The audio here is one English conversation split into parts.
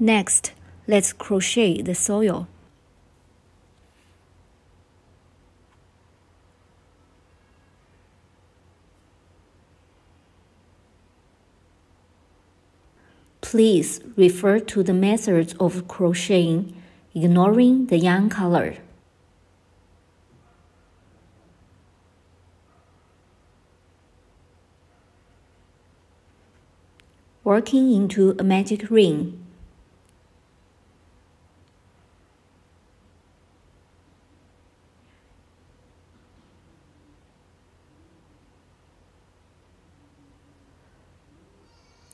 Next, let's crochet the soil. Please refer to the methods of crocheting, ignoring the yarn color. Working into a magic ring.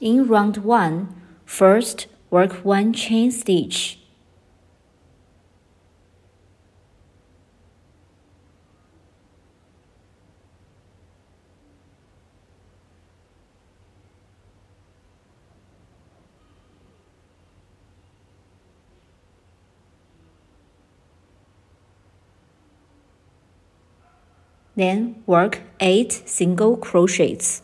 In round 1, first work 1 chain stitch. Then work 8 single crochets.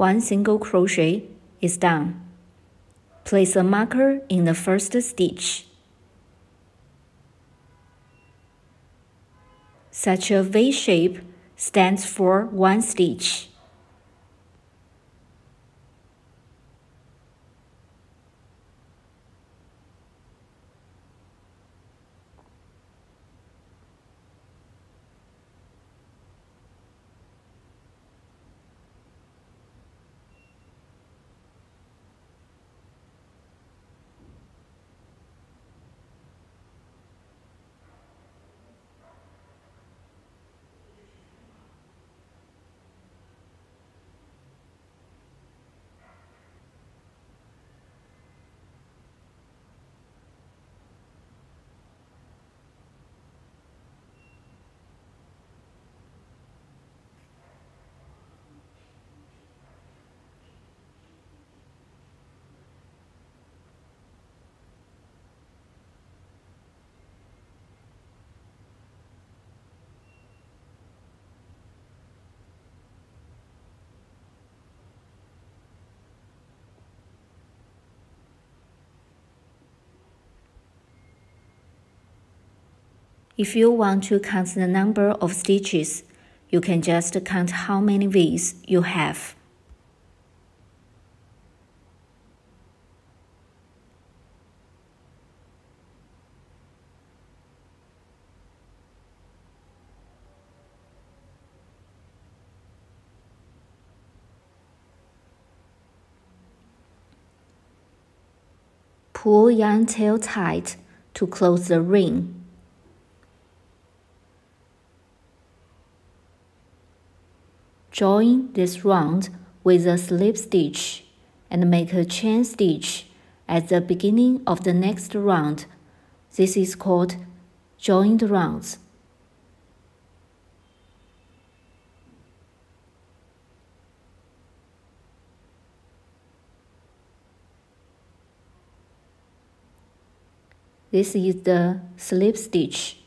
One single crochet is done. Place a marker in the first stitch. Such a V shape stands for one stitch. If you want to count the number of stitches, you can just count how many V's you have. Pull yarn tail tight to close the ring. Join this round with a slip stitch and make a chain stitch at the beginning of the next round. This is called joined rounds. This is the slip stitch.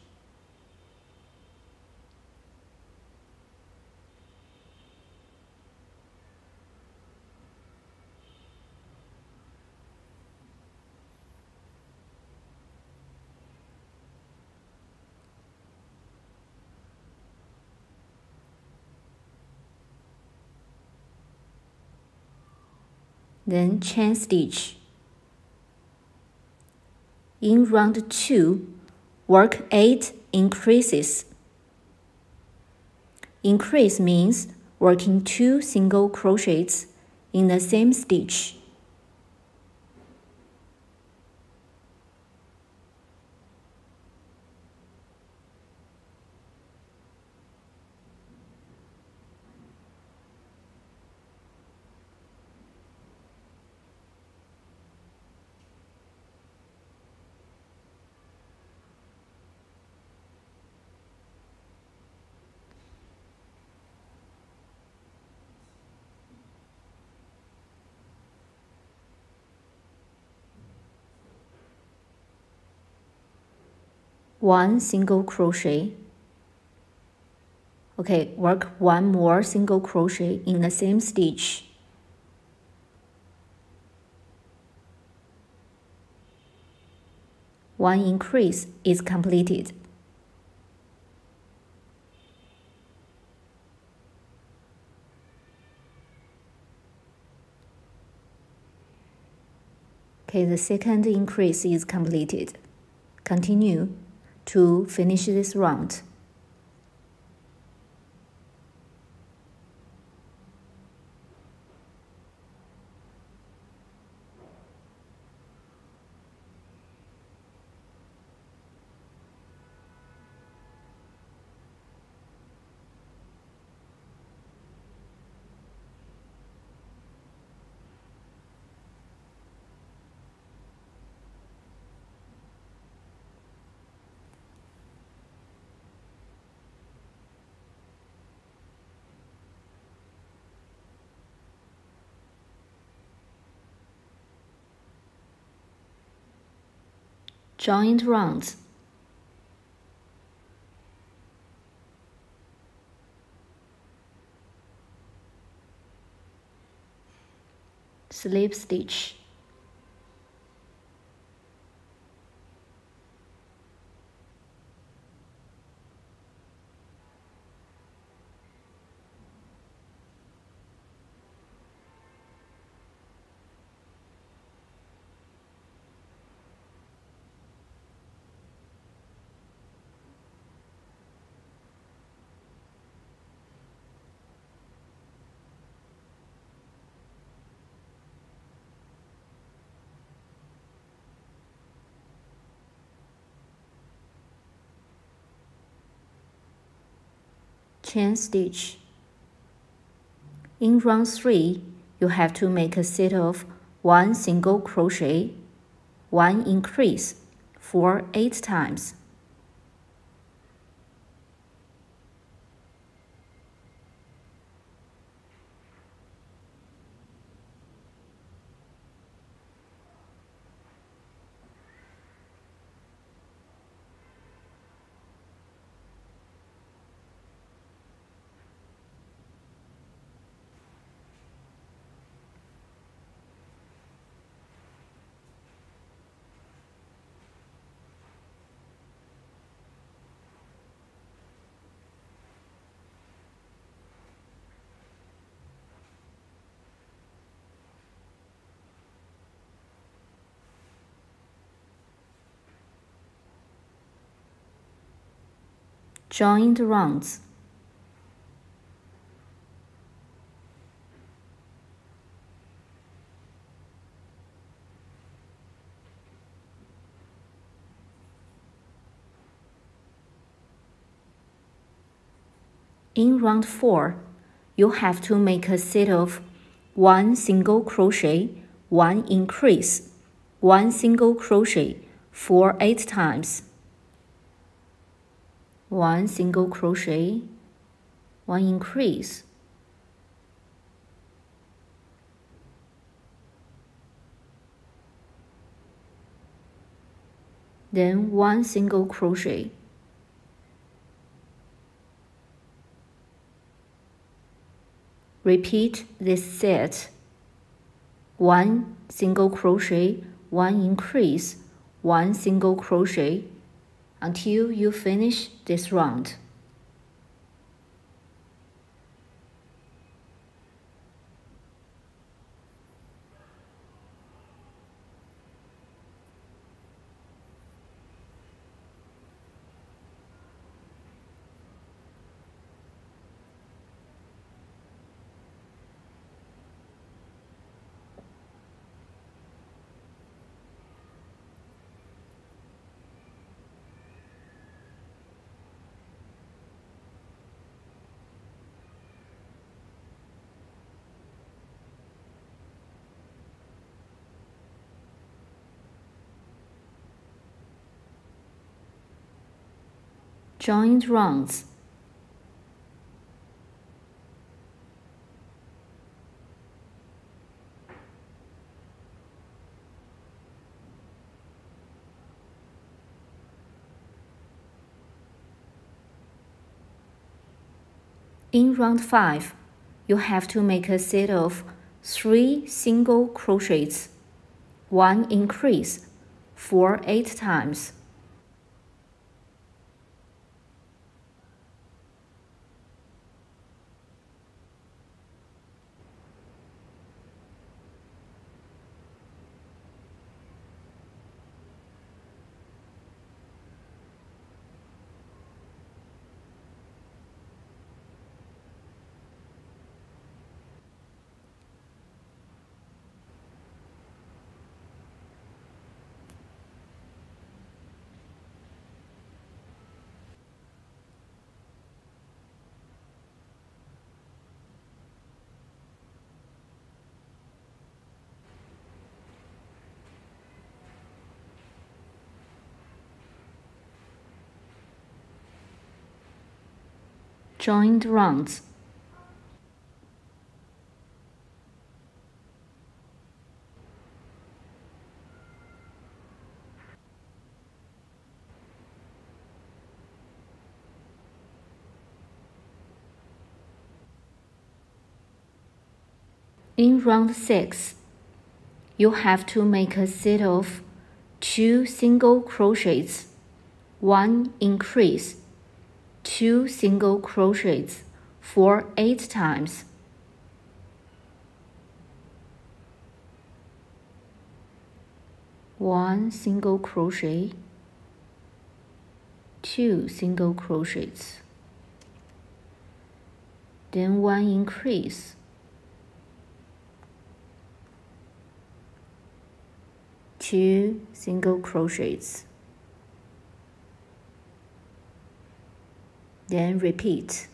Then chain stitch. In round 2, work 8 increases. Increase means working 2 single crochets in the same stitch. One single crochet. Okay work one more single crochet in the same stitch. One increase is completed. Okay, the second increase is completed. Continue to finish this round. Joined rounds. Slip stitch. Chain stitch. In round 3, you have to make a set of 1 single crochet, 1 increase for 8 times. Joined rounds. In round 4, you have to make a set of 1 single crochet, 1 increase, 1 single crochet for 8 times one single crochet, one increase. Then one single crochet. Repeat this set. One single crochet, one increase, one single crochet, until you finish this round. Joint rounds. In round 5, you have to make a set of 3 single crochets, 1 increase, for 8 times. Joined rounds. In round 6, you have to make a set of 2 single crochets, 1 increase two single crochets for eight times. One single crochet, two single crochets, then one increase. Two single crochets. Then repeat.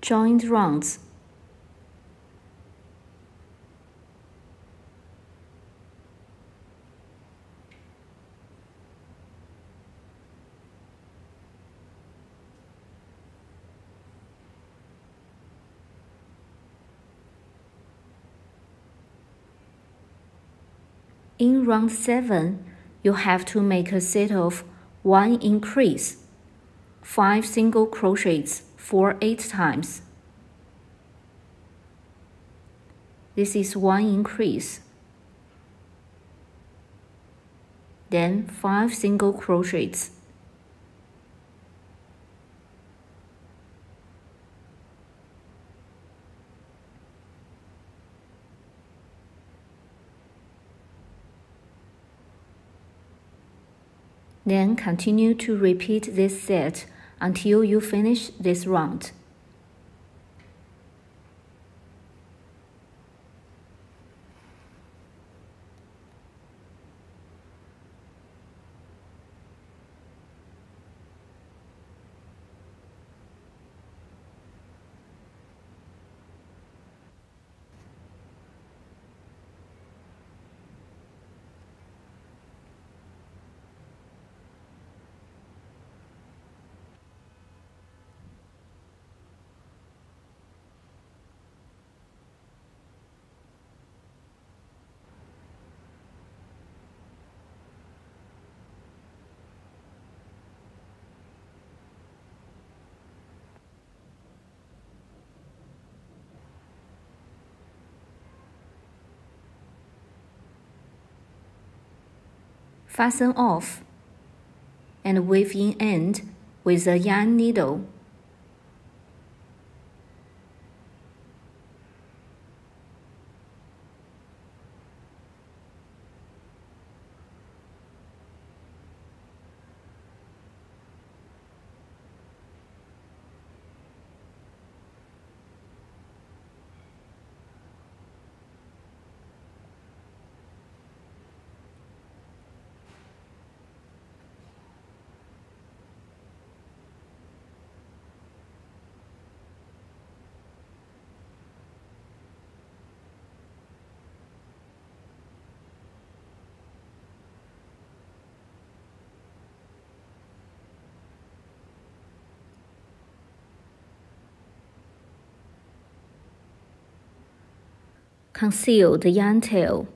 Joined rounds. In round 7, you have to make a set of 1 increase, 5 single crochets for 8 times. This is one increase. Then 5 single crochets. Then continue to repeat this set until you finish this round. Fasten off, and weave in end with a yarn needle. Conceal the yarn tail.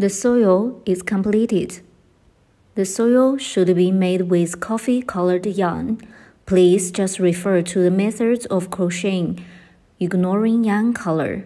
The soil is completed. The soil should be made with coffee colored yarn. Please just refer to the methods of crocheting, ignoring yarn color.